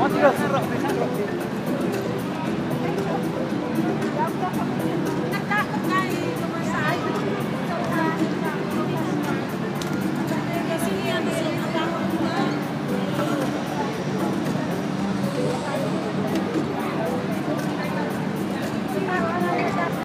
間違えた。